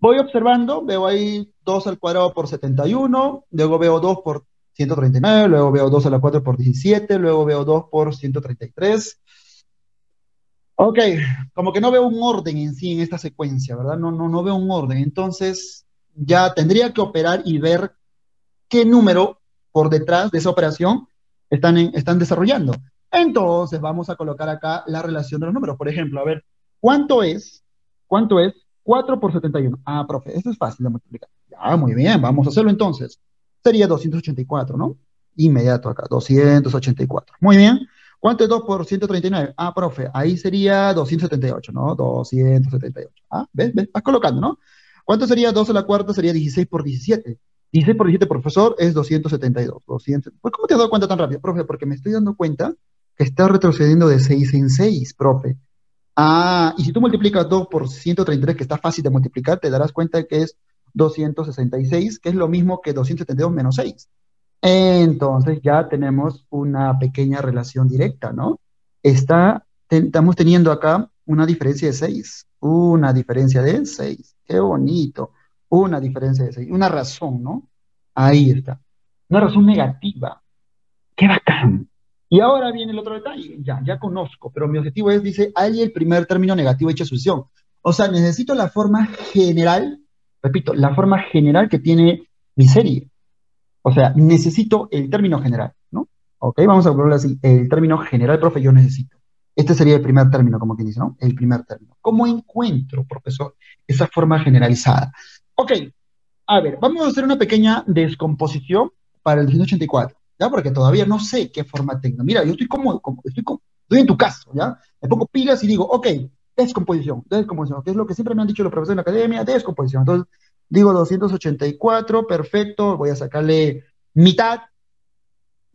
Voy observando, veo ahí 2 al cuadrado por 71, luego veo 2 por 139, luego veo 2 a la 4 por 17, luego veo 2 por 133. Ok, como que no veo un orden en sí en esta secuencia, ¿verdad? No, no, no veo un orden. Entonces, ya tendría que operar y ver qué número por detrás de esa operación están, están desarrollando. Entonces, vamos a colocar acá la relación de los números. Por ejemplo, a ver, ¿cuánto es? ¿Cuánto es 4 por 71? Ah, profe, esto es fácil de multiplicar. Ya, muy bien, vamos a hacerlo entonces. Sería 284, ¿no? Inmediato acá, 284. Muy bien. ¿Cuánto es 2 por 139? Ah, profe, ahí sería 278, ¿no? 278. Ah, ¿ves? ¿Ves? Vas colocando, ¿no? ¿Cuánto sería 2 a la cuarta? Sería 16 por 17. 16 por 17, profesor, es 272. 200. Pues, ¿cómo te has dado cuenta tan rápido, profe? Porque me estoy dando cuenta que está retrocediendo de 6 en 6, profe. Ah, y si tú multiplicas 2 por 133, que está fácil de multiplicar, te darás cuenta que es 266, que es lo mismo que 272 menos 6. Entonces ya tenemos una pequeña relación directa, ¿no? Está, estamos teniendo acá una diferencia de 6, una diferencia de 6. Qué bonito, una diferencia de 6, una razón, ¿no? Ahí está. Una razón negativa. Qué bacán. Y ahora viene el otro detalle, ya, ya conozco, pero mi objetivo es, dice, hay el primer término negativo hecho sucesión. O sea, necesito la forma general, repito, la forma general que tiene mi serie. O sea, necesito el término general, ¿no? Ok, vamos a ponerlo así. El término general, profe, yo necesito. Este sería el primer término, como quien dice, ¿no? El primer término. ¿Cómo encuentro, profesor, esa forma generalizada? Ok, a ver, vamos a hacer una pequeña descomposición para el 284, ¿ya? Porque todavía no sé qué forma tengo. Mira, yo estoy como, estoy, como, estoy en tu caso, ¿ya? Me pongo pilas y digo, ok, descomposición, descomposición, que es lo que siempre me han dicho los profesores en la academia, descomposición. Entonces, Digo 284, perfecto, voy a sacarle mitad,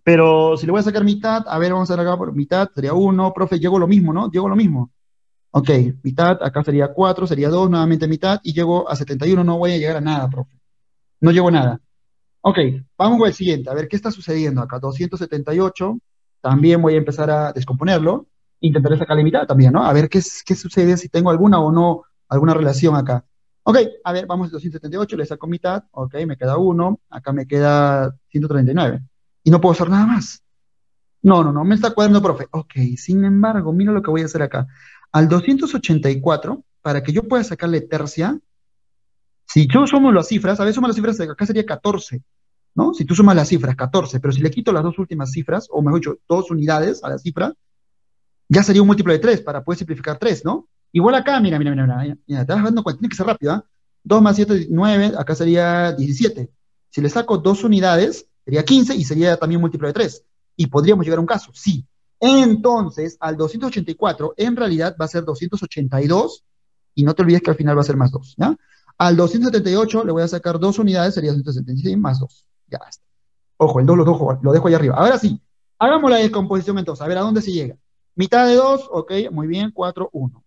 pero si le voy a sacar mitad, a ver, vamos a sacar por mitad, sería 1, profe, llego lo mismo, ¿no? Llego lo mismo. Ok, mitad, acá sería 4, sería 2, nuevamente mitad, y llego a 71, no voy a llegar a nada, profe. No llego a nada. Ok, vamos con el siguiente, a ver qué está sucediendo acá. 278, también voy a empezar a descomponerlo. Intentaré sacar la mitad también, ¿no? A ver qué, qué sucede, si tengo alguna o no, alguna relación acá. Ok, a ver, vamos a 278, le saco mitad, ok, me queda 1, acá me queda 139. Y no puedo hacer nada más. No, no, no, me está cuadrando, profe. Ok, sin embargo, mira lo que voy a hacer acá. Al 284, para que yo pueda sacarle tercia, si yo sumo las cifras, a ver, suma las cifras, acá sería 14, ¿no? Si tú sumas las cifras, 14, pero si le quito las dos últimas cifras, o mejor dicho, dos unidades a la cifra, ya sería un múltiplo de 3 para poder simplificar 3, ¿no? Igual acá, mira, mira, mira, mira, mira, te vas dando cuenta, tiene que ser rápido, ¿ah? 2 más 7, 9, acá sería 17. Si le saco dos unidades, sería 15 y sería también múltiplo de 3. Y podríamos llegar a un caso, sí. Entonces, al 284, en realidad va a ser 282, y no te olvides que al final va a ser más 2, ¿ya? Al 278 le voy a sacar dos unidades, sería 276 más 2. Ya está. Ojo, el 2 lo dejo, lo dejo ahí arriba. Ahora sí, hagamos la descomposición entonces, a ver a dónde se llega. Mitad de 2, ok, muy bien, 4, 1.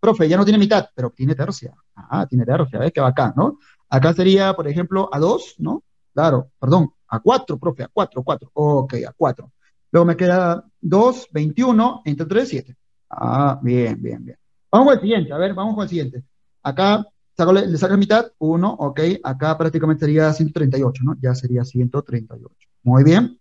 Profe, ya no tiene mitad, pero tiene tercia. Ah, tiene tercia, ¿ves qué bacán, ¿no? Acá sería, por ejemplo, a 2, ¿no? Claro, perdón, a 4, profe, a 4, 4. Ok, a 4. Luego me queda 2, 21, entre 3, 7. Ah, bien, bien, bien. Vamos con el siguiente, a ver, vamos con el siguiente. Acá saco, le, le mitad, 1, ok. Acá prácticamente sería 138, ¿no? Ya sería 138. Muy bien.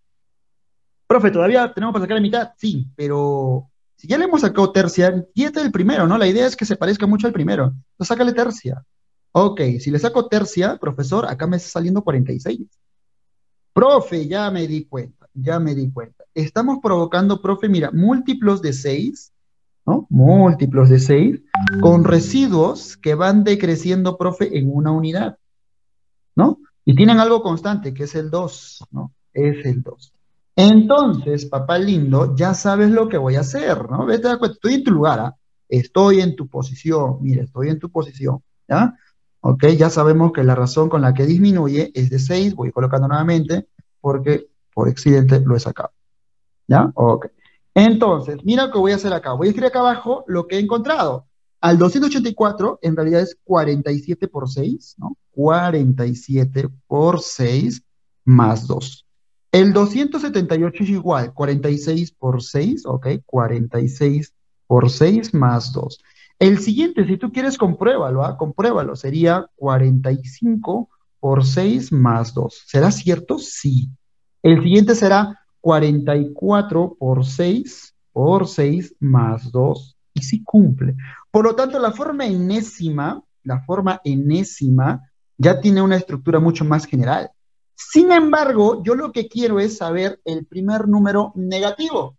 Profe, ¿todavía tenemos para sacar la mitad? Sí, pero si ya le hemos sacado tercia, quítate el primero, ¿no? La idea es que se parezca mucho al primero. Entonces, sácale tercia. Ok, si le saco tercia, profesor, acá me está saliendo 46. Profe, ya me di cuenta, ya me di cuenta. Estamos provocando, profe, mira, múltiplos de 6, ¿no? Múltiplos de 6, con residuos que van decreciendo, profe, en una unidad, ¿no? Y tienen algo constante, que es el 2, ¿no? Es el 2. Entonces, papá lindo, ya sabes lo que voy a hacer, ¿no? Vete a estoy en tu lugar, ¿ah? estoy en tu posición, mire, estoy en tu posición, ¿ya? Ok, ya sabemos que la razón con la que disminuye es de 6, voy colocando nuevamente, porque por accidente lo he sacado, ¿ya? Ok. Entonces, mira lo que voy a hacer acá, voy a escribir acá abajo lo que he encontrado. Al 284 en realidad es 47 por 6, ¿no? 47 por 6 más 2. El 278 es igual, 46 por 6, ¿ok? 46 por 6 más 2. El siguiente, si tú quieres, compruébalo, ¿ah? Compruébalo. Sería 45 por 6 más 2. ¿Será cierto? Sí. El siguiente será 44 por 6 por 6 más 2. Y sí cumple. Por lo tanto, la forma enésima, la forma enésima ya tiene una estructura mucho más general. Sin embargo, yo lo que quiero es saber el primer número negativo.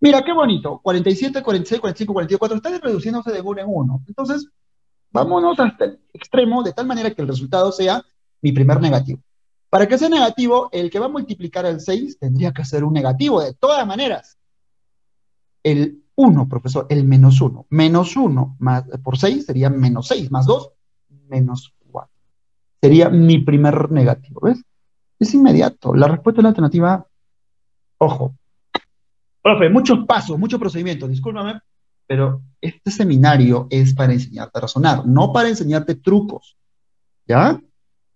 Mira, qué bonito. 47, 46, 45, 44 están reduciéndose de uno en uno. Entonces, vámonos hasta el extremo de tal manera que el resultado sea mi primer negativo. Para que sea negativo, el que va a multiplicar el 6 tendría que ser un negativo de todas maneras. El 1, profesor, el menos 1. Menos 1 más, por 6 sería menos 6, más 2, menos 4. Sería mi primer negativo, ¿ves? Es inmediato. La respuesta es la alternativa, ojo, Profe, muchos pasos, muchos procedimientos, discúlpame, pero este seminario es para enseñarte a razonar, no para enseñarte trucos. ¿Ya?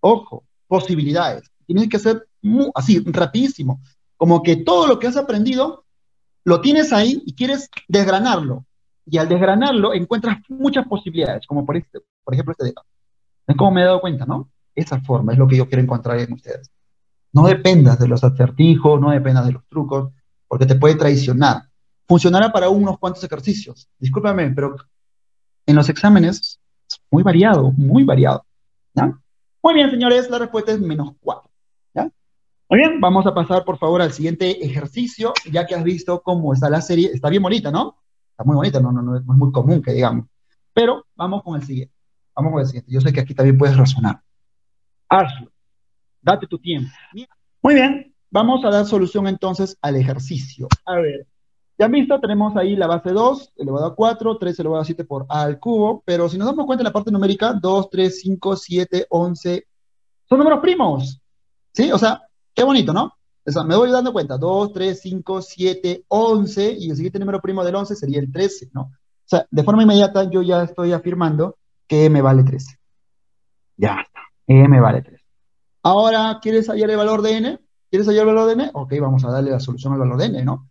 Ojo, posibilidades. Tienes que ser así, rapidísimo. Como que todo lo que has aprendido lo tienes ahí y quieres desgranarlo. Y al desgranarlo encuentras muchas posibilidades, como por, este, por ejemplo este de acá. Es como me he dado cuenta, ¿no? Esa forma es lo que yo quiero encontrar en ustedes. No dependas de los acertijos, no dependas de los trucos porque te puede traicionar. Funcionará para unos cuantos ejercicios. Discúlpame, pero en los exámenes es muy variado, muy variado. ¿ya? Muy bien, señores, la respuesta es menos 4. ¿ya? Muy bien, vamos a pasar por favor al siguiente ejercicio, ya que has visto cómo está la serie. Está bien bonita, ¿no? Está muy bonita, no, no, no, es muy común que digamos. Pero vamos con el siguiente. Vamos con el siguiente. Yo sé que aquí también puedes razonar. Hazlo. Date tu tiempo. Muy bien, Vamos a dar solución entonces al ejercicio. A ver, ya visto, tenemos ahí la base 2 elevado a 4, 3 elevado a 7 por a al cubo, pero si nos damos cuenta en la parte numérica, 2, 3, 5, 7, 11, son números primos. ¿Sí? O sea, qué bonito, ¿no? O sea, me voy dando cuenta, 2, 3, 5, 7, 11, y el siguiente número primo del 11 sería el 13, ¿no? O sea, de forma inmediata yo ya estoy afirmando que m vale 13. Ya está, m vale 13. Ahora, ¿quieres hallar el valor de n? ¿Quieres hallar el valor de n? Ok, vamos a darle la solución al valor de n, ¿no?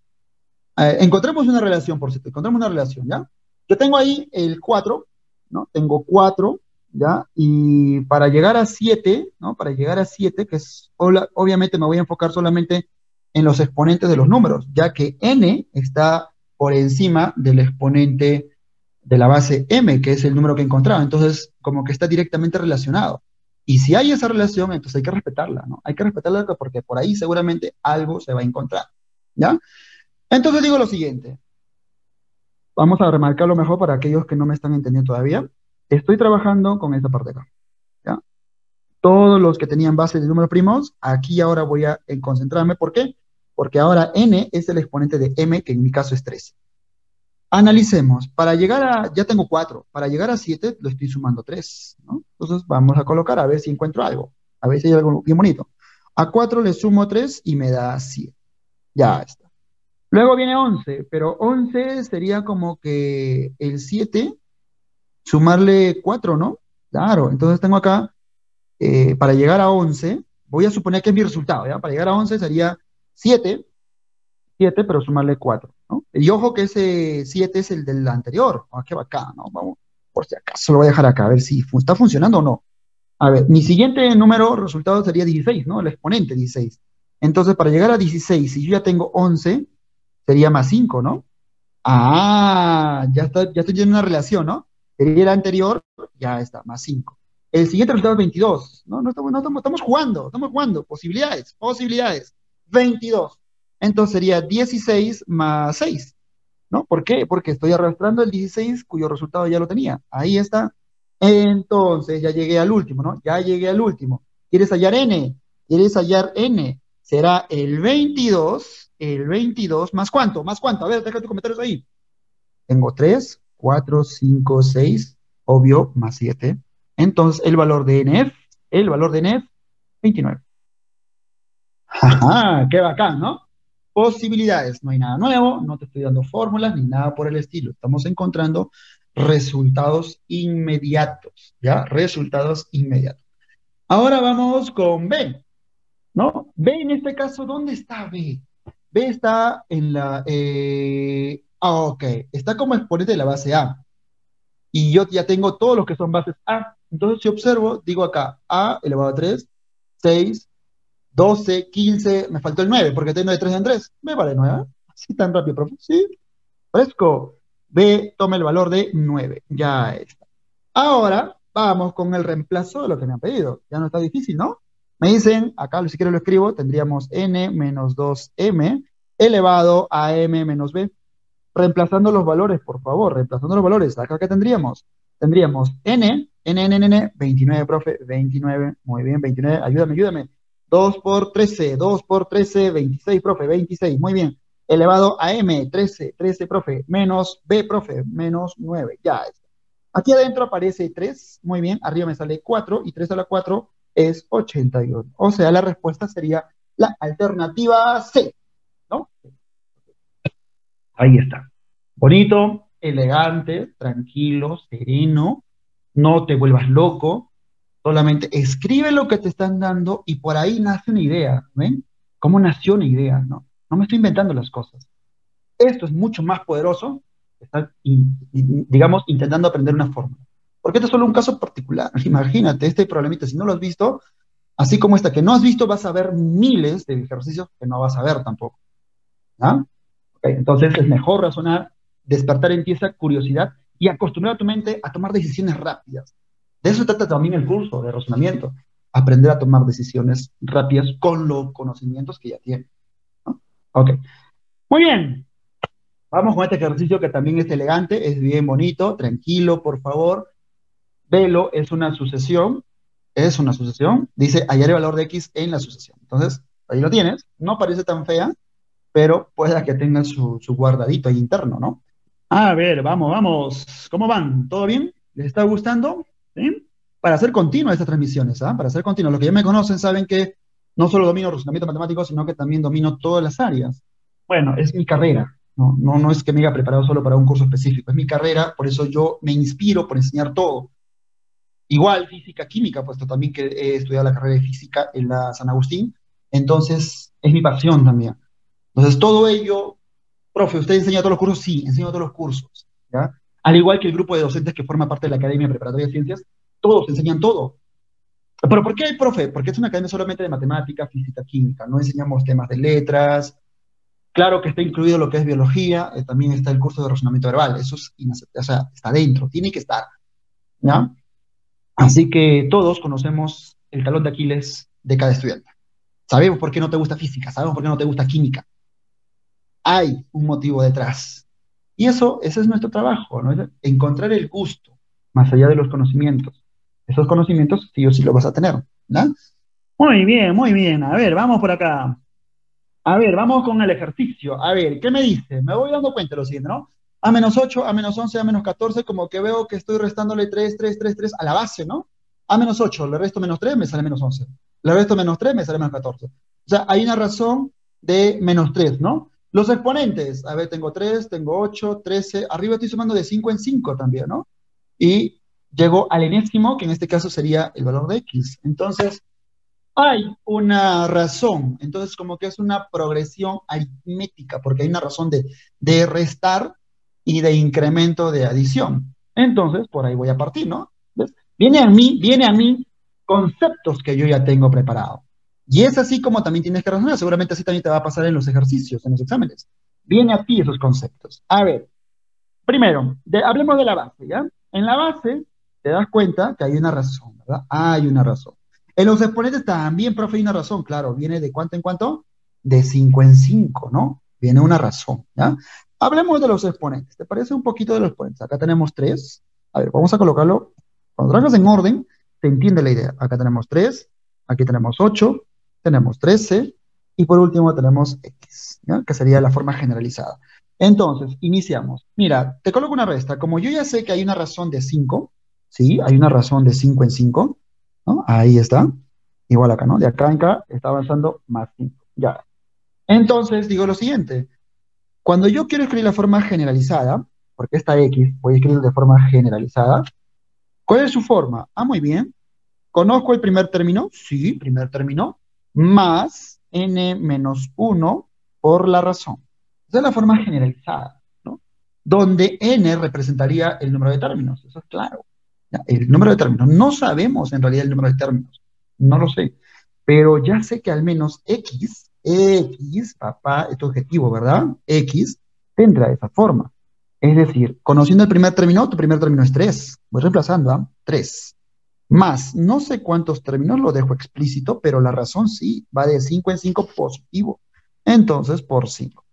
Eh, encontremos una relación, por cierto, encontremos una relación, ¿ya? Yo tengo ahí el 4, ¿no? Tengo 4, ¿ya? Y para llegar a 7, ¿no? Para llegar a 7, que es, obviamente me voy a enfocar solamente en los exponentes de los números, ya que n está por encima del exponente de la base m, que es el número que he encontrado. Entonces, como que está directamente relacionado. Y si hay esa relación, entonces hay que respetarla, ¿no? Hay que respetarla porque por ahí seguramente algo se va a encontrar, ¿ya? Entonces digo lo siguiente. Vamos a remarcarlo mejor para aquellos que no me están entendiendo todavía. Estoy trabajando con esta parte acá, ¿ya? Todos los que tenían base de números primos, aquí ahora voy a concentrarme. ¿Por qué? Porque ahora n es el exponente de m, que en mi caso es 13. Analicemos. Para llegar a, ya tengo 4, para llegar a 7 lo estoy sumando 3, ¿no? Entonces vamos a colocar a ver si encuentro algo, a ver si hay algo bien bonito. A 4 le sumo 3 y me da 7. Ya está. Luego viene 11, pero 11 sería como que el 7, sumarle 4, ¿no? Claro, entonces tengo acá, eh, para llegar a 11, voy a suponer que es mi resultado, ¿ya? Para llegar a 11 sería 7, 7, pero sumarle 4. Y ojo que ese 7 es el del anterior. Ah, qué bacán, ¿no? Vamos, por si acaso lo voy a dejar acá, a ver si está funcionando o no. A ver, mi siguiente número resultado sería 16, ¿no? El exponente 16. Entonces, para llegar a 16, si yo ya tengo 11, sería más 5, ¿no? Ah, ya, está, ya estoy teniendo una relación, ¿no? Sería el anterior, ya está, más 5. El siguiente resultado es 22, ¿no? No estamos, no estamos, estamos jugando, estamos jugando. Posibilidades, posibilidades. 22. Entonces sería 16 más 6, ¿no? ¿Por qué? Porque estoy arrastrando el 16 cuyo resultado ya lo tenía. Ahí está. Entonces ya llegué al último, ¿no? Ya llegué al último. ¿Quieres hallar n? ¿Quieres hallar n? Será el 22, el 22, ¿más cuánto? ¿Más cuánto? A ver, deja tus comentarios ahí. Tengo 3, 4, 5, 6, obvio, más 7. Entonces el valor de nf, el valor de nf, 29. Ajá, qué bacán, ¿no? posibilidades. No hay nada nuevo, no te estoy dando fórmulas ni nada por el estilo. Estamos encontrando resultados inmediatos, ¿ya? Resultados inmediatos. Ahora vamos con B, ¿no? B en este caso, ¿dónde está B? B está en la... Eh, ah, ok, está como exponente de la base A. y yo ya tengo todos los que son bases A. Entonces, si observo, digo acá, A elevado a 3, 6, 12, 15, me faltó el 9, porque tengo de 3 en 3. Me vale 9. Así tan rápido, profe. Sí, fresco. B, tome el valor de 9. Ya está. Ahora, vamos con el reemplazo de lo que me han pedido. Ya no está difícil, ¿no? Me dicen, acá si quiero lo escribo, tendríamos n menos 2m elevado a m menos b. Reemplazando los valores, por favor, reemplazando los valores. Acá, ¿qué tendríamos? Tendríamos n, n, n, n, n, 29, profe, 29, muy bien, 29, ayúdame, ayúdame. 2 por 13, 2 por 13, 26, profe, 26, muy bien. Elevado a m, 13, 13, profe, menos b, profe, menos 9, ya está. Aquí adentro aparece 3, muy bien, arriba me sale 4 y 3 a la 4 es 81. O sea, la respuesta sería la alternativa C, ¿no? Ahí está. Bonito, elegante, tranquilo, sereno, no te vuelvas loco, solamente escribe lo que te están dando y por ahí nace una idea, ¿ven? ¿Cómo nació una idea? No, no me estoy inventando las cosas. Esto es mucho más poderoso estar, digamos, intentando aprender una fórmula. Porque este es solo un caso particular. Imagínate, este problemita, si no lo has visto, así como esta que no has visto, vas a ver miles de ejercicios que no vas a ver tampoco. Entonces es mejor razonar, despertar en ti esa curiosidad y acostumbrar a tu mente a tomar decisiones rápidas. De eso trata también el curso de razonamiento, aprender a tomar decisiones rápidas con los conocimientos que ya tienes. Ok. Muy bien, Vamos con este ejercicio que también es elegante, es bien bonito, tranquilo, por favor. Velo es una sucesión, es una sucesión, dice hallar el valor de x en la sucesión. Entonces, ahí lo tienes, no parece tan fea, pero puede que tenga su, guardadito ahí interno, ¿no? A ver, vamos, vamos. ¿Cómo van? ¿Todo bien? ¿Les está gustando? Para hacer continuas estas transmisiones, ¿ah? Para hacer continuas. Los que ya me conocen saben que no solo domino razonamiento matemático, sino que también domino todas las áreas. Bueno, es mi carrera, no, no, no es que me haya preparado solo para un curso específico, es mi carrera, por eso yo me inspiro por enseñar todo. Igual física, química, puesto también que he estudiado la carrera de física en la San Agustín, entonces es mi pasión también. Entonces todo ello, profe, ¿usted enseña todos los cursos? Sí, enseño todos los cursos. ¿ya? Al igual que el grupo de docentes que forma parte de la Academia Preparatoria de Ciencias, todos enseñan todo. ¿Pero por qué, profe? Porque es una academia solamente de matemática, física, química. No enseñamos temas de letras, Claro que está incluido lo que es biología, eh, también está el curso de razonamiento verbal, eso es o sea, está dentro, tiene que estar, ¿ya? Así que todos conocemos el talón de Aquiles de cada estudiante. Sabemos por qué no te gusta física, sabemos por qué no te gusta química. Hay un motivo detrás. Y eso, ese es nuestro trabajo, ¿no? Encontrar el gusto, más allá de los conocimientos. Esos conocimientos sí o sí los vas a tener, ¿no? Muy bien, muy bien. A ver, vamos por acá. A ver, vamos con el ejercicio. A ver, ¿qué me dice? Me voy dando cuenta lo siguiente, ¿no? A menos 8, a menos 11, a menos 14, como que veo que estoy restándole 3, 3, 3, 3 a la base, ¿no? A menos 8, le resto menos 3, me sale menos 11. Le resto menos 3, me sale menos 14. O sea, hay una razón de menos 3, ¿no? Los exponentes, a ver, tengo 3, tengo 8, 13, arriba estoy sumando de 5 en 5 también, ¿no? Y llego al enésimo, que en este caso sería el valor de x. Entonces, hay una razón, entonces como que es una progresión aritmética, porque hay una razón de, de restar y de incremento de adición. Entonces, por ahí voy a partir, ¿no? Viene a mí, viene a mí conceptos que yo ya tengo preparado. Y es así como también tienes que razonar, seguramente así también te va a pasar en los ejercicios, en los exámenes. Viene a ti esos conceptos. A ver, primero, hablemos de la base, ¿ya? En la base te das cuenta que hay una razón, ¿verdad? Hay una razón. En los exponentes también, profe, hay una razón, claro, viene de cuánto en cuánto? De 5 en 5, ¿no? Viene una razón, ¿ya? Hablemos de los exponentes, ¿te parece un poquito de los exponentes? Acá tenemos 3, a ver, vamos a colocarlo, cuando trabajas en orden, se entiende la idea. Acá tenemos 3, aquí tenemos 8, tenemos 13, y por último tenemos x, que sería la forma generalizada. Entonces, iniciamos. Mira, te coloco una resta. Como yo ya sé que hay una razón de 5, ¿sí? Hay una razón de 5 en 5, Ahí está. Igual acá, ¿no? De acá en acá está avanzando más 5. Ya. Entonces, digo lo siguiente. Cuando yo quiero escribir la forma generalizada, porque esta X voy a escribir de forma generalizada, ¿cuál es su forma? Ah, muy bien. ¿Conozco el primer término? Sí, primer término. Más n menos 1 por la razón. Esa es la forma generalizada, ¿no? donde n representaría el número de términos. Eso es claro. El número de términos. No sabemos en realidad el número de términos. No lo sé. Pero ya sé que al menos x, x, papá, es tu objetivo, ¿verdad? x tendrá esa forma. Es decir, conociendo el primer término, tu primer término es 3. Voy reemplazando a 3. Más, no sé cuántos términos, lo dejo explícito, pero la razón sí, va de 5 en 5 positivo. Entonces, por 5.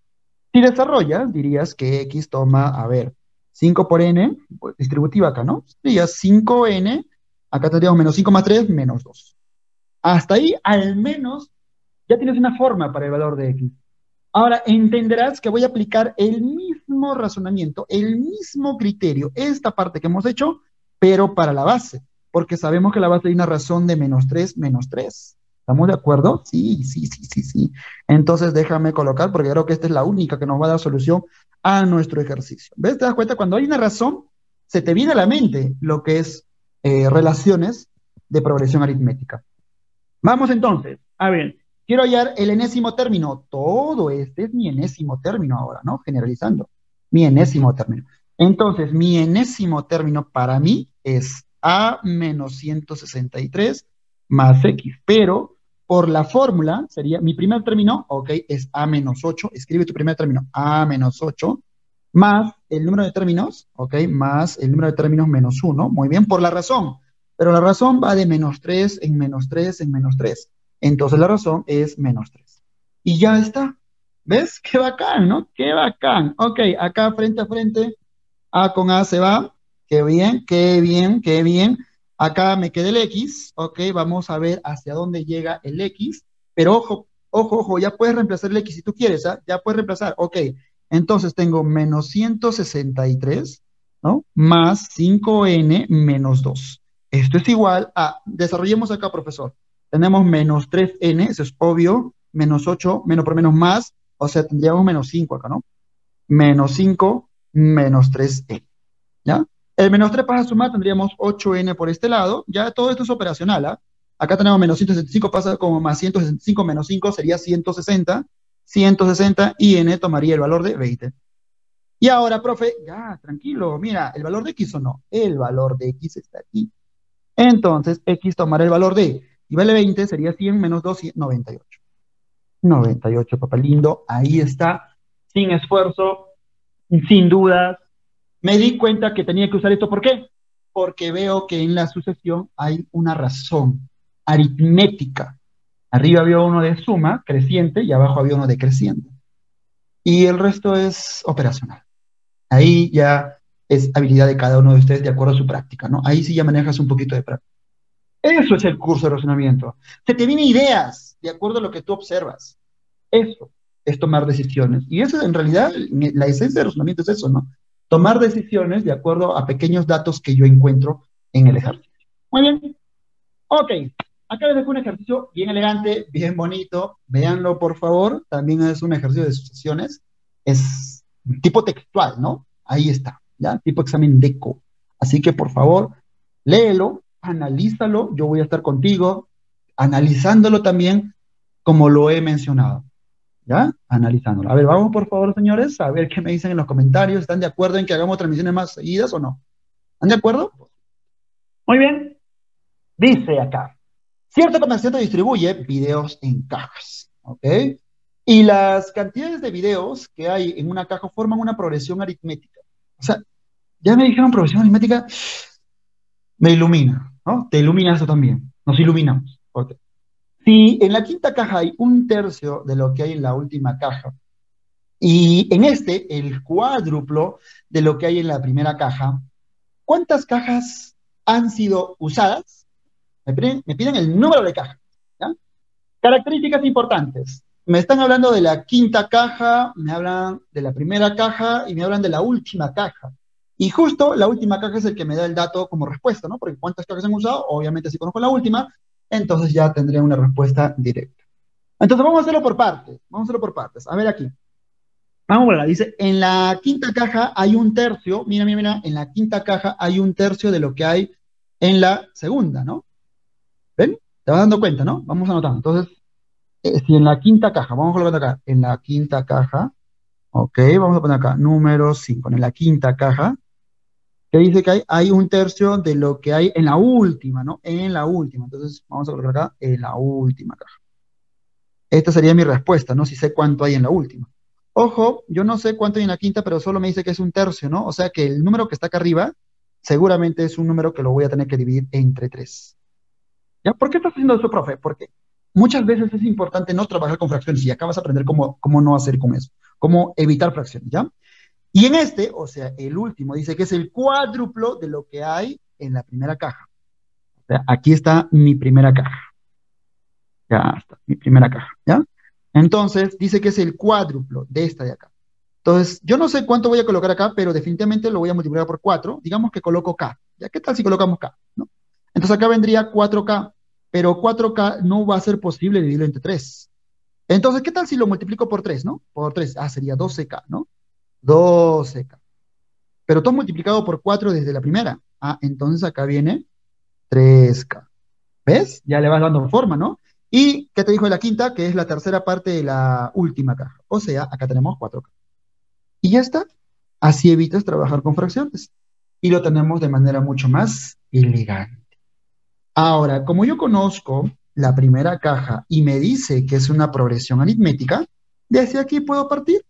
Si desarrollas, dirías que x toma, a ver, 5 por n, pues, distributiva acá, ¿no? Sería 5n, acá tendríamos menos 5 más 3, menos 2. Hasta ahí, al menos, ya tienes una forma para el valor de x. Ahora, entenderás que voy a aplicar el mismo razonamiento, el mismo criterio, esta parte que hemos hecho, pero para la base, porque sabemos que la base hay una razón de menos 3, menos 3. ¿Estamos de acuerdo? Sí, sí, sí, sí, sí. Entonces déjame colocar, porque creo que esta es la única que nos va a dar solución a nuestro ejercicio. ¿Ves? ¿Te das cuenta? Cuando hay una razón, se te viene a la mente lo que es eh, relaciones de progresión aritmética. Vamos entonces, a ver, quiero hallar el enésimo término. Todo este es mi enésimo término ahora, ¿no? Generalizando. Mi enésimo término. Entonces, mi enésimo término para mí es A menos 163 más X, pero por la fórmula, sería mi primer término, ok, es A menos 8, escribe tu primer término, A menos 8, más el número de términos, ok, más el número de términos menos 1, muy bien, por la razón, pero la razón va de menos 3 en menos 3 en menos 3, entonces la razón es menos 3. Y ya está, ¿ves? Qué bacán, ¿no? Qué bacán. Ok, acá frente a frente, A con A se va, qué bien, qué bien, qué bien. Acá me queda el X, ok, vamos a ver hacia dónde llega el X, pero ojo, ojo, ojo, ya puedes reemplazar el X si tú quieres, ¿ah? Ya puedes reemplazar, ok. Entonces tengo menos 163, ¿no? Más 5n menos 2. Esto es igual a, desarrollemos acá, profesor. Tenemos menos 3n, eso es obvio, menos 8, menos por menos más, o sea, tendríamos menos 5 acá, ¿no? Menos 5, menos 3n, ¿ya? El menos 3 pasa a sumar, tendríamos 8n por este lado. Ya todo esto es operacional. ¿ah? Acá tenemos menos 165, pasa como más 165 menos 5 sería 160. 160 y n tomaría el valor de 20. Y ahora, profe, ya, tranquilo, mira, ¿el valor de x o no? El valor de x está aquí. Entonces, x tomará el valor de, y vale 20, sería 100 menos 2, 98. 98, papá lindo, ahí está, sin esfuerzo, sin dudas, me di cuenta que tenía que usar esto. ¿Por qué? Porque veo que en la sucesión hay una razón aritmética. Arriba había uno de suma, creciente, y abajo había uno de creciente. Y el resto es operacional. Ahí ya es habilidad de cada uno de ustedes de acuerdo a su práctica, ¿no? Ahí sí ya manejas un poquito de práctica. Eso es el curso de razonamiento. Se te vienen ideas de acuerdo a lo que tú observas. Eso es tomar decisiones. Y eso en realidad, la esencia del razonamiento es eso, ¿no? tomar decisiones de acuerdo a pequeños datos que yo encuentro en el ejercicio. Muy bien. Ok, acá les dejo un ejercicio bien elegante, bien bonito. Véanlo, por favor. También es un ejercicio de sucesiones. Es tipo textual, ¿no? Ahí está, ¿ya? Tipo examen DECO. Así que, por favor, léelo, analízalo. Yo voy a estar contigo analizándolo también como lo he mencionado. ¿Ya? Analizándolo. A ver, vamos por favor, señores, a ver qué me dicen en los comentarios. ¿Están de acuerdo en que hagamos transmisiones más seguidas o no? ¿Están de acuerdo? Muy bien. Dice acá, cierto comerciante distribuye videos en cajas, ¿ok? Y las cantidades de videos que hay en una caja forman una progresión aritmética. O sea, ya me dijeron progresión aritmética, me ilumina, ¿no? Te ilumina eso también. Nos iluminamos. Si en la quinta caja hay un tercio de lo que hay en la última caja, y en este el cuádruplo de lo que hay en la primera caja, ¿cuántas cajas han sido usadas? Me piden, el número de cajas. Características importantes. Me están hablando de la quinta caja, me hablan de la primera caja y me hablan de la última caja. Y justo la última caja es el que me da el dato como respuesta, ¿no? Porque cuántas cajas han usado, obviamente si conozco la última, entonces ya tendría una respuesta directa. Entonces vamos a hacerlo por partes, vamos a hacerlo por partes. A ver aquí. Vamos a ver, dice, en la quinta caja hay un tercio, mira, mira, mira, en la quinta caja hay un tercio de lo que hay en la segunda, ¿no? ¿Ven? Te vas dando cuenta, ¿no? Vamos anotando. Entonces, eh, si en la quinta caja, vamos a colocar acá, en la quinta caja Ok, vamos a poner acá, número 5, en la quinta caja, que dice que hay, hay un tercio de lo que hay en la última, ¿no? En la última. Entonces, vamos a colocar acá, en la última caja. Esta sería mi respuesta, ¿no? Si sé cuánto hay en la última. Ojo, yo no sé cuánto hay en la quinta, pero solo me dice que es un tercio, ¿no? O sea que el número que está acá arriba seguramente es un número que lo voy a tener que dividir entre tres. ¿Ya? ¿Por qué estás haciendo eso, profe? Porque muchas veces es importante no trabajar con fracciones y acá vas a aprender cómo, cómo no hacer con eso, cómo evitar fracciones, ¿ya? Y en este, o sea, el último, dice que es el cuádruplo de lo que hay en la primera caja. O sea, aquí está mi primera caja. Ya está, mi primera caja, ¿ya? Entonces, dice que es el cuádruplo de esta de acá. Entonces, yo no sé cuánto voy a colocar acá, pero definitivamente lo voy a multiplicar por 4. Digamos que coloco K. ¿Ya qué tal si colocamos K? ¿no? Entonces acá vendría 4K, pero 4K no va a ser posible dividirlo entre 3. Entonces, ¿qué tal si lo multiplico por 3, no? Por 3, ah, sería 12K, ¿no? 12K. Pero todo multiplicado por 4 desde la primera. Ah, entonces acá viene 3K. ¿Ves? Ya le vas dando forma, ¿no? ¿Y qué te dijo la quinta? Que es la tercera parte de la última caja. O sea, acá tenemos 4K. Y ya está. Así evitas trabajar con fracciones. Y lo tenemos de manera mucho más elegante. Ahora, como yo conozco la primera caja y me dice que es una progresión aritmética, desde aquí puedo partir.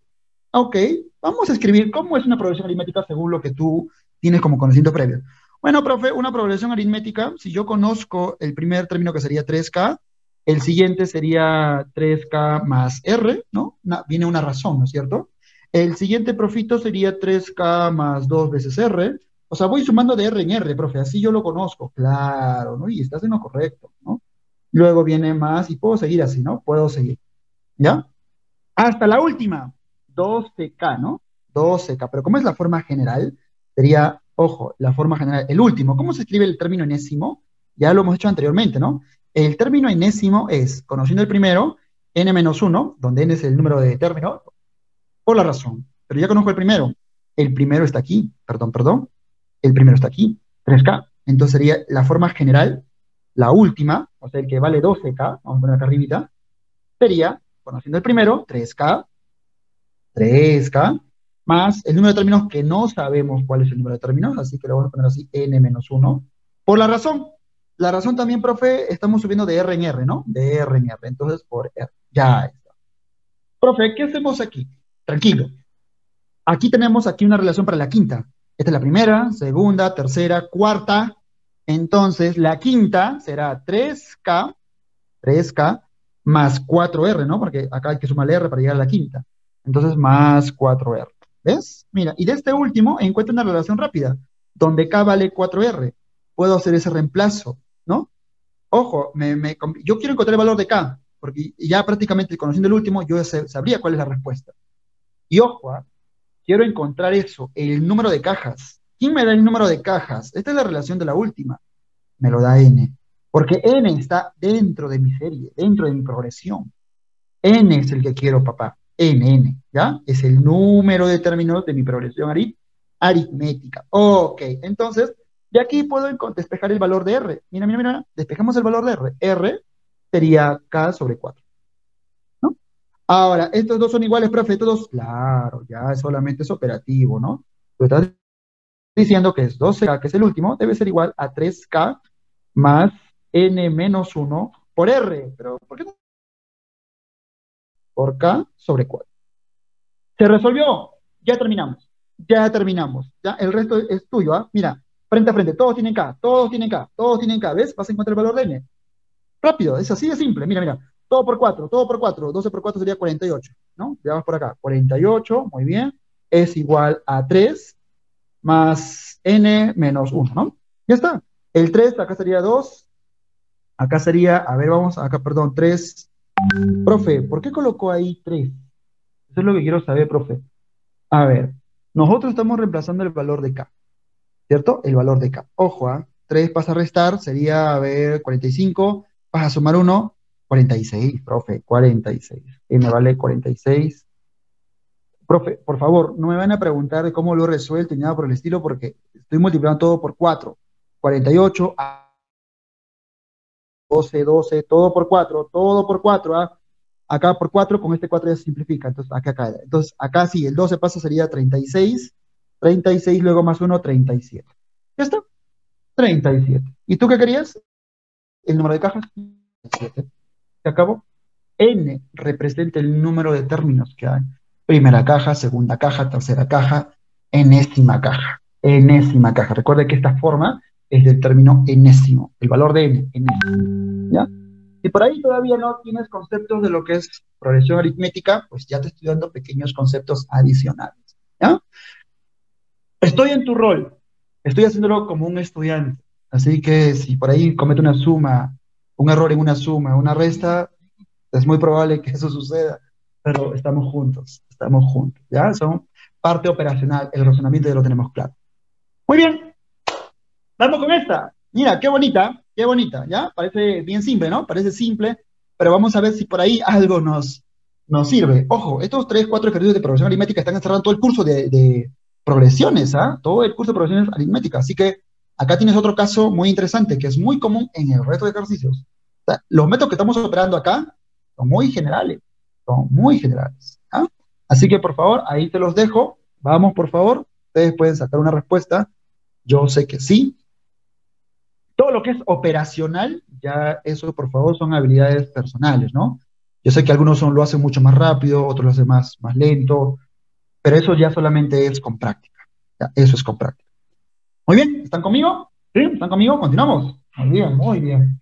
Ok, vamos a escribir cómo es una progresión aritmética según lo que tú tienes como conocimiento previo. Bueno, profe, una progresión aritmética, si yo conozco el primer término que sería 3K, el siguiente sería 3K más R, ¿no? viene una razón, ¿no es cierto? El siguiente profito sería 3K más 2 veces R. O sea, voy sumando de R en R, profe, así yo lo conozco, claro, ¿no? Y estás en lo correcto, ¿no? Luego viene más y puedo seguir así, ¿no? Puedo seguir, ¿ya? Hasta la última, 12K, ¿no? 12K, pero ¿cómo es la forma general? Sería, ojo, la forma general, el último. ¿Cómo se escribe el término enésimo? Ya lo hemos hecho anteriormente, ¿no? El término enésimo es, conociendo el primero, n-1, donde n es el número de término, por la razón. Pero ya conozco el primero. El primero está aquí, perdón, perdón. El primero está aquí, 3K. Entonces sería la forma general, la última, o sea, el que vale 12K, vamos a poner acá arribita, sería, conociendo el primero, 3K, 3K, más el número de términos que no sabemos cuál es el número de términos, así que lo vamos a poner así, n-1, por la razón, la razón también, profe, estamos subiendo de R en R, ¿no? De R en R, entonces por R. Ya está. Profe, ¿qué hacemos aquí? Tranquilo. Aquí tenemos aquí una relación para la quinta. Esta es la primera, segunda, tercera, cuarta. Entonces, la quinta será 3K, 3K, más 4R, ¿no? Porque acá hay que sumarle R para llegar a la quinta. Entonces, más 4R. ¿Ves? Mira, y de este último encuentro una relación rápida, donde K vale 4R. Puedo hacer ese reemplazo. ¿no? Ojo, yo quiero encontrar el valor de K, porque ya prácticamente conociendo el último, yo sabría cuál es la respuesta. Y ojo, ¿ah? quiero encontrar eso, el número de cajas. ¿Quién me da el número de cajas? Esta es la relación de la última. Me lo da N. Porque N está dentro de mi serie, dentro de mi progresión. N es el que quiero, papá. N, N, ¿ya? Es el número de términos de mi progresión aritmética. Ok, entonces de aquí puedo despejar el valor de R. Mira, mira, mira, despejamos el valor de R. R sería K sobre 4. ¿No? Ahora, estos dos son iguales, profe, todos, claro, ya solamente es operativo, ¿no? Tú estás diciendo que es 12K, que es el último, debe ser igual a 3K más N menos 1 por R. Pero, ¿por qué no? Por K sobre 4. Se resolvió. Ya terminamos. Ya terminamos. Ya el resto es tuyo, ¿ah? Mira, frente a frente, todos tienen K, todos tienen K, todos tienen K, ¿ves? Vas a encontrar el valor de N. Rápido, es así de simple, mira, mira, todo por 4, todo por 4, 12 por 4 sería 48, ¿no? Veamos por acá, 48, muy bien, es igual a 3 más N menos 1, ¿no? Ya está, el 3 acá sería 2, acá sería, a ver, vamos, acá, perdón, 3. Profe, ¿por qué colocó ahí 3? Eso es lo que quiero saber, profe. A ver, nosotros estamos reemplazando el valor de K. ¿cierto? El valor de K. Ojo, ¿ah? 3 pasa a restar, sería, a ver, 45, vas a sumar 1, 46, profe, 46. me vale 46. Profe, por favor, no me van a preguntar de cómo lo he resuelto ni nada por el estilo, porque estoy multiplicando todo por 4. 48, 12, 12, todo por 4, todo por 4, ¿ah? acá por 4, con este 4 ya se simplifica, entonces acá cae. Entonces acá sí, el 12 pasa sería 36, 36 luego más 1, 37. ¿Ya está? 37. ¿Y tú qué querías? El número de cajas, 7. ¿Se acabó? N representa el número de términos que hay. Primera caja, segunda caja, tercera caja, enésima caja. Enésima caja. Recuerde que esta forma es del término enésimo, el valor de n, enésimo. ¿Ya? Si por ahí todavía no tienes conceptos de lo que es progresión aritmética, pues ya te estoy dando pequeños conceptos adicionales. ¿Ya? Estoy en tu rol, estoy haciéndolo como un estudiante. Así que si por ahí comete una suma, un error en una suma, una resta, es muy probable que eso suceda, pero estamos juntos, estamos juntos, ¿ya? Son parte operacional, el razonamiento ya lo tenemos claro. Muy bien, vamos con esta. Mira, qué bonita, qué bonita, ¿ya? Parece bien simple, ¿no? Parece simple, pero vamos a ver si por ahí algo nos, nos sirve. Ojo, estos tres, cuatro ejercicios de progresión aritmética están encerrando todo el curso de, de progresiones, ¿ah? Todo el curso de progresiones aritméticas. Así que acá tienes otro caso muy interesante que es muy común en el resto de ejercicios. O sea, los métodos que estamos operando acá son muy generales, son muy generales. ¿ah? Así que por favor, ahí te los dejo. Vamos, por favor. Ustedes pueden sacar una respuesta. Yo sé que sí. Todo lo que es operacional, ya eso, por favor, son habilidades personales, ¿no? Yo sé que algunos lo hacen mucho más rápido, otros lo hacen más, más lento, pero eso ya solamente es con práctica. eso es con práctica. Muy bien, ¿están conmigo? ¿Sí? ¿Están conmigo? Continuamos. Muy bien, muy bien.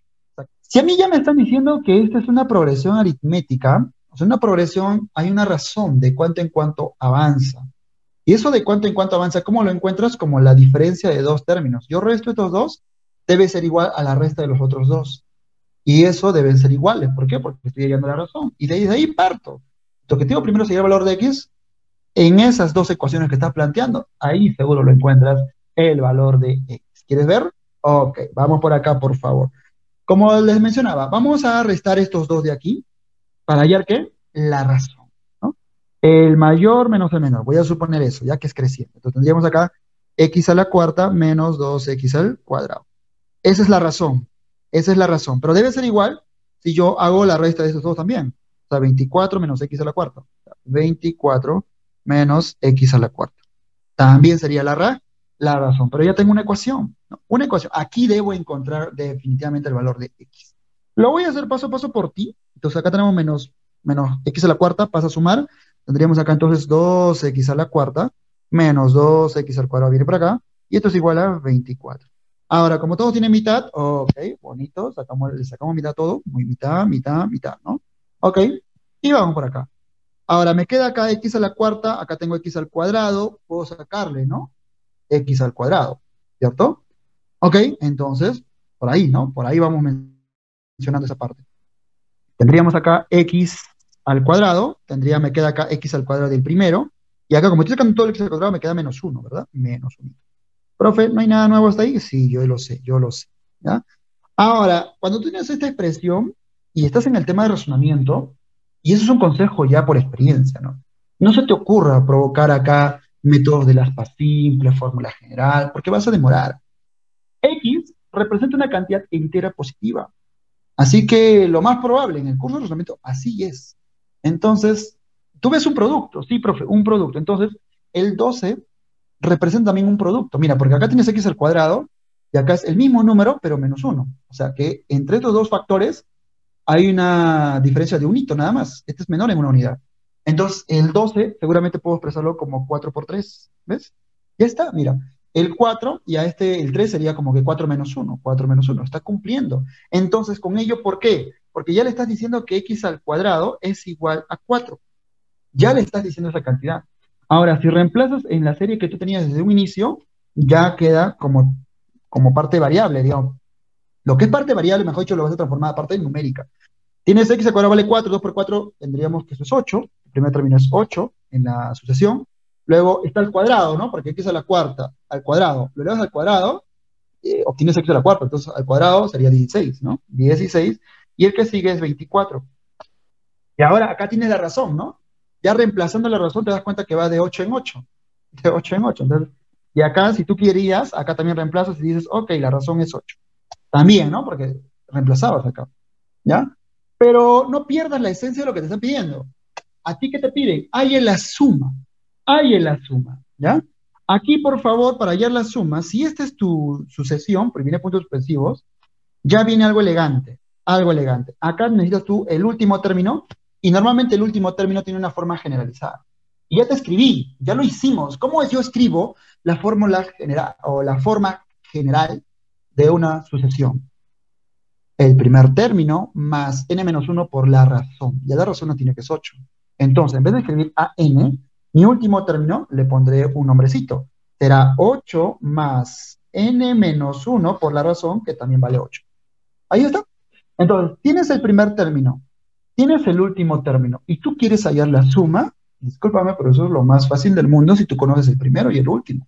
Si a mí ya me están diciendo que esta es una progresión aritmética, o sea, una progresión, hay una razón de cuánto en cuánto avanza. Y eso de cuánto en cuánto avanza, ¿cómo lo encuentras? Como la diferencia de dos términos. Yo resto estos dos, debe ser igual a la resta de los otros dos. Y eso deben ser iguales. ¿Por qué? Porque estoy llegando a la razón. Y de ahí, parto. Tu objetivo primero sería el valor de x. En esas dos ecuaciones que estás planteando, ahí seguro lo encuentras el valor de x. ¿Quieres ver? Ok, vamos por acá, por favor. Como les mencionaba, vamos a restar estos dos de aquí para hallar qué? La razón. El mayor menos el menor. Voy a suponer eso, ya que es creciente. Entonces tendríamos acá x a la cuarta menos 2x al cuadrado. Esa es la razón. Esa es la razón. Pero debe ser igual si yo hago la resta de estos dos también. O sea, 24 menos x a la cuarta. 24 menos x a la cuarta. También sería la, ra la razón. Pero ya tengo una ecuación. Una ecuación. Aquí debo encontrar definitivamente el valor de x. Lo voy a hacer paso a paso por ti. Entonces acá tenemos menos, menos x a la cuarta, pasa a sumar. Tendríamos acá entonces 2x a la cuarta menos 2x al cuadrado viene por acá. Y esto es igual a 24. Ahora, como todo tiene mitad, ok, bonito, sacamos, le sacamos mitad todo, muy mitad, mitad, mitad, ¿no? Ok, y vamos por acá. Ahora, me queda acá x a la cuarta, acá tengo x al cuadrado, puedo sacarle, ¿no? x al cuadrado, ¿cierto? Ok, entonces, por ahí, ¿no? Por ahí vamos mencionando esa parte. Tendríamos acá x al cuadrado, tendría, me queda acá x al cuadrado del primero, y acá como estoy sacando todo el x al cuadrado me queda menos 1, ¿verdad? Menos 1. Profe, ¿no hay nada nuevo hasta ahí? Sí, yo lo sé, yo lo sé. ¿ya? Ahora, cuando tú tienes esta expresión y estás en el tema de razonamiento, y eso es un consejo ya por experiencia, ¿no? No se te ocurra provocar acá métodos de la aspa simple, fórmula general, porque vas a demorar. X representa una cantidad entera positiva. Así que lo más probable en el curso de razonamiento, así es. Entonces, tú ves un producto, sí, profe, un producto. Entonces, el 12 representa también un producto. Mira, porque acá tienes x al cuadrado y acá es el mismo número, pero menos 1. O sea que entre estos dos factores hay una diferencia de un hito nada más. Este es menor en una unidad. Entonces, el 12 seguramente puedo expresarlo como 4 por 3, ¿ves? Ya está, mira. El 4 y a este, el 3 sería como que 4 menos 1, 4 menos 1, está cumpliendo. Entonces, con ello, ¿por qué? Porque ya le estás diciendo que x al cuadrado es igual a 4. Ya le estás diciendo esa cantidad. Ahora, si reemplazas en la serie que tú tenías desde un inicio, ya queda como, como parte variable, digamos. Lo que es parte variable, mejor dicho, lo vas a transformar a parte numérica. Tienes x al cuadrado vale 4, 2 por 4 tendríamos que eso es 8. El primer término es 8 en la sucesión. Luego está el cuadrado, ¿no? Porque x a la cuarta al cuadrado. Lo elevas al cuadrado, eh, obtienes x a la cuarta. Entonces al cuadrado sería 16, ¿no? 16. Y el que sigue es 24. Y ahora acá tienes la razón, ¿no? Ya reemplazando la razón te das cuenta que va de 8 en 8. De 8 en 8. Entonces, y acá, si tú querías, acá también reemplazas y dices, ok, la razón es 8. También, ¿no? Porque reemplazabas acá. ¿Ya? Pero no pierdas la esencia de lo que te están pidiendo. ¿A ti qué te piden? Hay en la suma. Hay en la suma, ¿ya? Aquí, por favor, para hallar la suma, si esta es tu sucesión, porque viene puntos suspensivos, ya viene algo elegante, algo elegante. Acá necesitas tú el último término, y normalmente el último término tiene una forma generalizada. Y ya te escribí, ya lo hicimos. ¿Cómo es yo escribo la fórmula general o la forma general de una sucesión? El primer término más n-1 por la razón. Y la razón no tiene que es 8. Entonces, en vez de escribir a n, mi último término le pondré un nombrecito. Será 8 más n menos 1 por la razón que también vale 8. Ahí está. Entonces, tienes el primer término, tienes el último término y tú quieres hallar la suma. Discúlpame, pero eso es lo más fácil del mundo si tú conoces el primero y el último.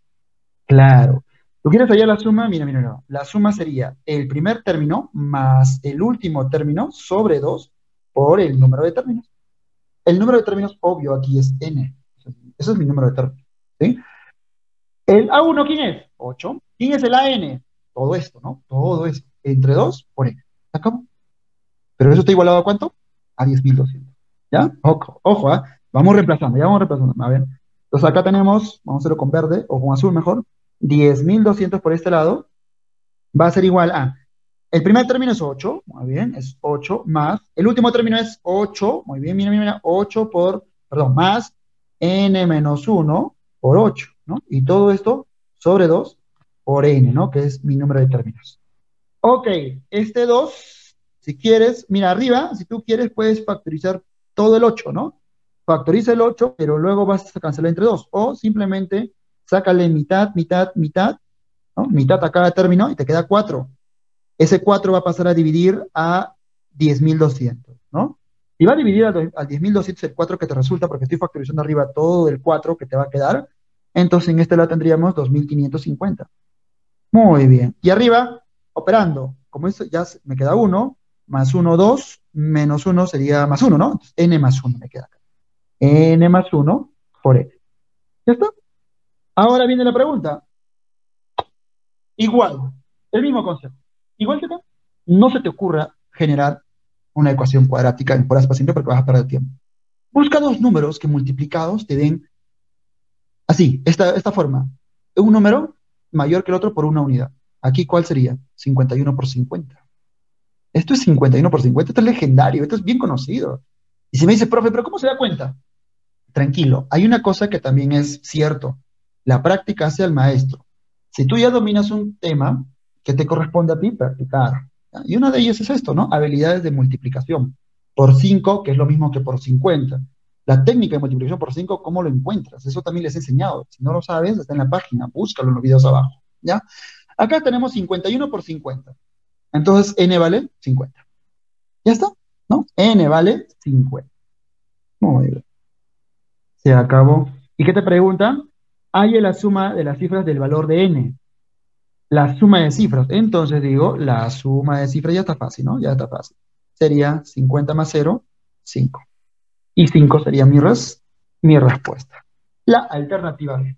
Claro. Tú quieres hallar la suma, mira, mira, mira. La suma sería el primer término más el último término sobre 2 por el número de términos. El número de términos obvio aquí es n. Ese es mi número de términos. ¿sí? El A1, ¿quién es? 8. ¿Quién es el AN? Todo esto, ¿no? Todo esto. Entre 2 por n. ¿Acabo? Pero eso está igualado a cuánto? A 10.200. ¿Ya? Ojo, ojo, ¿ah? Vamos reemplazando, ya vamos reemplazando. A ver. Entonces acá tenemos, vamos a hacerlo con verde o con azul mejor. 10.200 por este lado va a ser igual a el primer término es 8, muy bien, es 8 más, el último término es 8, muy bien, mira, mira, 8 por, perdón, más n menos 1 por 8, ¿no? Y todo esto sobre 2 por n, ¿no? Que es mi número de términos. Ok, este 2, si quieres, mira arriba, si tú quieres puedes factorizar todo el 8, ¿no? Factoriza el 8, pero luego vas a cancelar entre 2. O simplemente sácale mitad, mitad, mitad, ¿no? Mitad a cada término y te queda 4. Ese 4 va a pasar a dividir a 10.200, ¿no? Y va a dividir a, 10.200 el 4 que te resulta, porque estoy factorizando arriba todo el 4 que te va a quedar. Entonces en este lado tendríamos 2.550. Muy bien. Y arriba, operando, como esto ya me queda 1, más 1, 2, menos 1 sería más 1, ¿no? Entonces, n más 1 me queda acá. n más 1 por n. ¿Ya está? Ahora viene la pregunta. Igual, el mismo concepto. Igual que acá, no se te ocurra generar una ecuación cuadrática en por paciente porque vas a perder tiempo. Busca dos números que multiplicados te den así, esta, esta forma. Un número mayor que el otro por una unidad. Aquí, ¿cuál sería? 51 por 50. Esto es 51 por 50, esto es legendario, esto es bien conocido. Y si me dice, profe, ¿pero cómo se da cuenta? Tranquilo, hay una cosa que también es cierto. La práctica hace al maestro. Si tú ya dominas un tema, que te corresponde a ti practicar. Y una de ellas es esto, ¿no? Habilidades de multiplicación por 5, que es lo mismo que por 50. La técnica de multiplicación por 5, ¿cómo lo encuentras? Eso también les he enseñado. Si no lo sabes, está en la página, búscalo en los videos abajo, ¿ya? Acá tenemos 51 por 50. Entonces, n vale 50. ¿Ya está? ¿No? n vale 50. Muy bien. Se acabó. ¿Y qué te preguntan? Hay la suma de las cifras del valor de n la suma de cifras. Entonces digo, la suma de cifras ya está fácil, ¿no? Ya está fácil. Sería 50 más 0, 5. Y 5 sería mi, mi respuesta. La alternativa B.